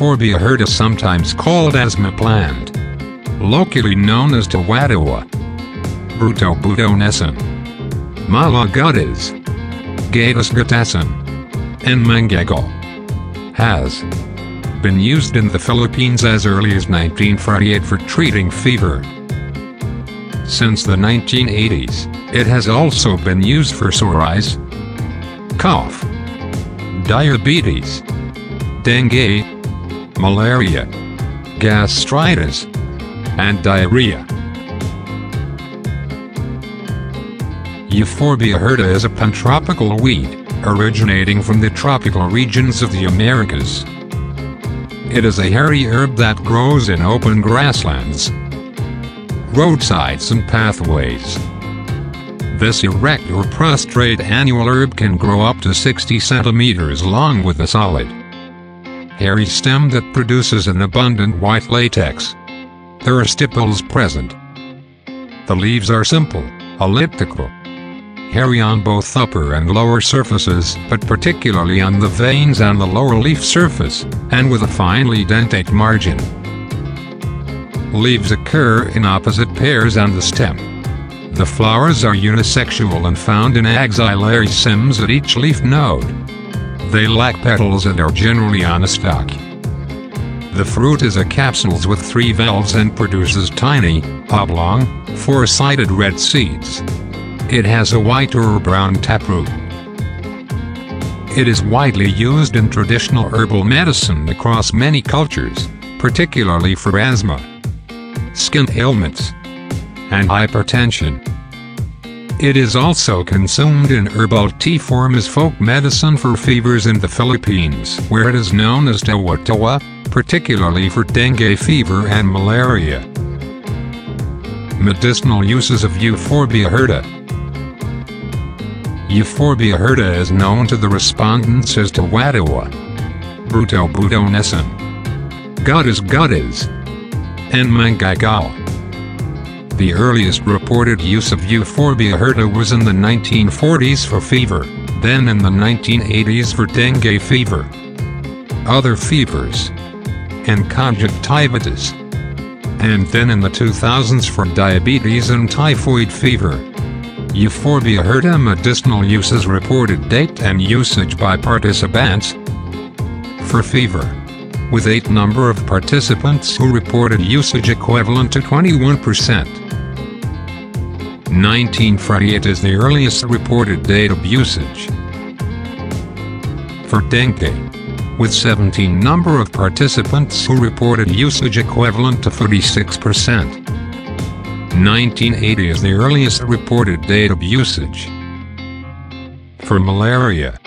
Euphorbia hirta sometimes called asthma plant. Locally known as Tawatawa. Bruto budonescen. Malagatas. Gatus gutasen. And mangagaw. Has been used in the Philippines as early as 1948 for treating fever. Since the 1980s, it has also been used for sore eyes, cough, diabetes, dengue, malaria, gastritis, and diarrhea. Euphorbia hirta is a pantropical weed, originating from the tropical regions of the Americas. It is a hairy herb that grows in open grasslands, roadsides and pathways. This erect or prostrate annual herb can grow up to 60 centimeters long with a solid, hairy stem that produces an abundant white latex. There are stipules present. The leaves are simple, elliptical, hairy on both upper and lower surfaces, but particularly on the veins and the lower leaf surface, and with a finely dentate margin. Leaves occur in opposite pairs on the stem. The flowers are unisexual and found in axillary cymes at each leaf node. They lack petals and are generally on a stalk. The fruit is a capsules with three valves and produces tiny, oblong, four-sided red seeds. It has a white or brown taproot. It is widely used in traditional herbal medicine across many cultures, particularly for asthma, skin ailments, and hypertension. It is also consumed in herbal tea form as folk medicine for fevers in the Philippines, where it is known as tawa-tawa, particularly for dengue fever and malaria. Medicinal uses of Euphorbia hirta Euphorbia hirta is known to the respondents as Tawatawa, Bruto budonescen, Gatas gatas, and Mangagaw. The earliest reported use of Euphorbia hirta was in the 1940s for fever, then in the 1980s for dengue fever, other fevers, and conjunctivitis, and then in the 2000s for diabetes and typhoid fever. Euphorbia hirta medicinal uses reported date and usage by participants for fever with 8 number of participants who reported usage equivalent to 21%. 1948 is the earliest reported date of usage. For dengue, with 17 number of participants who reported usage equivalent to 46%. 1980 is the earliest reported date of usage. For malaria,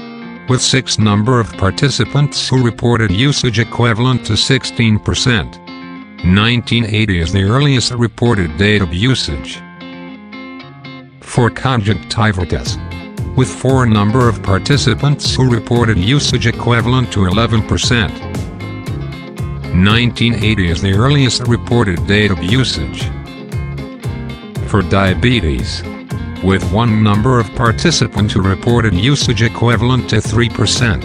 with 6 number of participants who reported usage equivalent to 16%. 1980 is the earliest reported date of usage. For conjunctivitis, with 4 number of participants who reported usage equivalent to 11%. 1980 is the earliest reported date of usage for diabetes, with one number of participants who reported usage equivalent to 3%.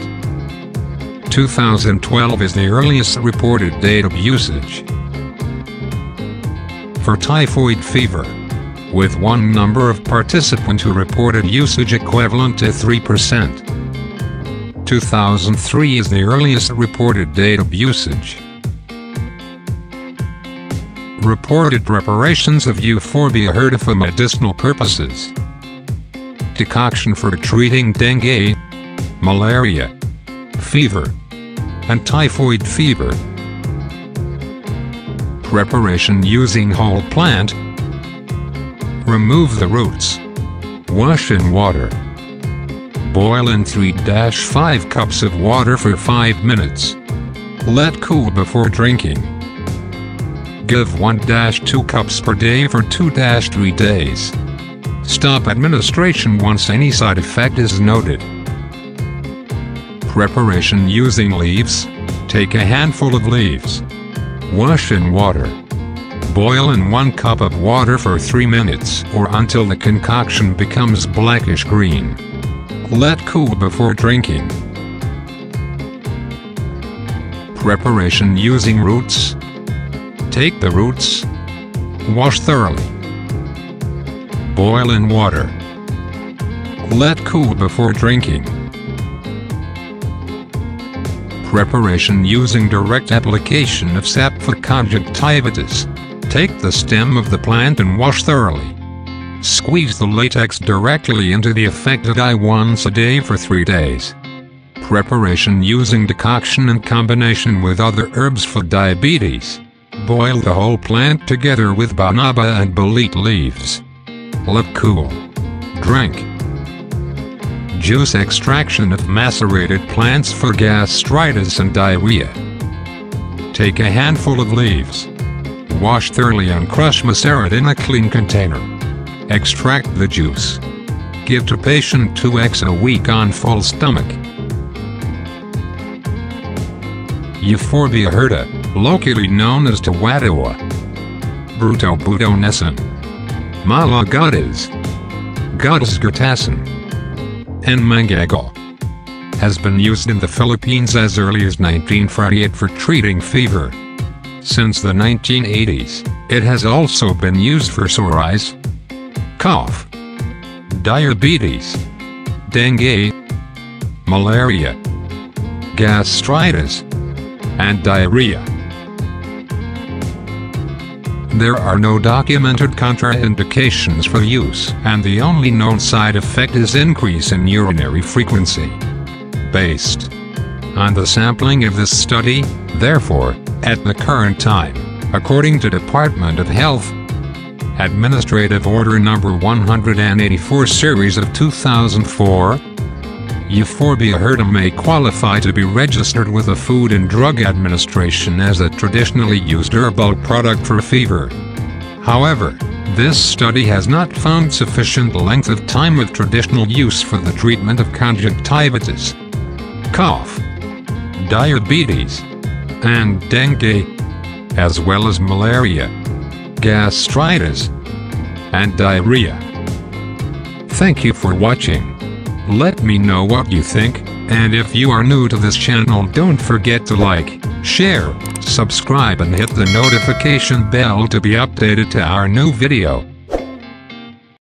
2012 is the earliest reported date of usage. For typhoid fever, with one number of participants who reported usage equivalent to 3%. 2003 is the earliest reported date of usage reported preparations of euphorbia hirta for medicinal purposes. Decoction for treating dengue, malaria, fever, and typhoid fever. Preparation using whole plant. Remove the roots. Wash in water. Boil in 3-5 cups of water for 5 minutes. Let cool before drinking. Give 1-2 cups per day for 2-3 days. Stop administration once any side effect is noted. Preparation using leaves. Take a handful of leaves. Wash in water. Boil in 1 cup of water for 3 minutes or until the concoction becomes blackish green. Let cool before drinking. Preparation using roots. Take the roots. Wash thoroughly. Boil in water. Let cool before drinking. Preparation using direct application of sap for conjunctivitis. Take the stem of the plant and wash thoroughly. Squeeze the latex directly into the affected eye once a day for three days. Preparation using decoction in combination with other herbs for diabetes. Boil the whole plant together with banaba and bolete leaves. Let cool. Drink. Juice extraction of macerated plants for gastritis and diarrhea. Take a handful of leaves. Wash thoroughly and crush macerate in a clean container. Extract the juice. Give to patient 2x a week on full stomach. Euphorbia hirta, locally known as Tawatawa. Bruto budonescen. Malagatas. Gutas gutasen. And mangagaw. Has been used in the Philippines as early as 1948 for treating fever. Since the 1980s, it has also been used for sore eyes, cough, diabetes, dengue, malaria, gastritis, and diarrhea. There are no documented contraindications for use, and the only known side effect is increase in urinary frequency. Based on the sampling of this study, therefore, at the current time, according to Department of Health, Administrative Order Number 184 Series of 2004, Euphorbia hirta may qualify to be registered with the Food and Drug Administration as a traditionally used herbal product for fever. However, this study has not found sufficient length of time of traditional use for the treatment of conjunctivitis, cough, diabetes, and dengue, as well as malaria gastritis, and diarrhea. Thank you for watching. Let me know what you think, and if you are new to this channel don't forget to like, share, subscribe and hit the notification bell to be updated to our new video.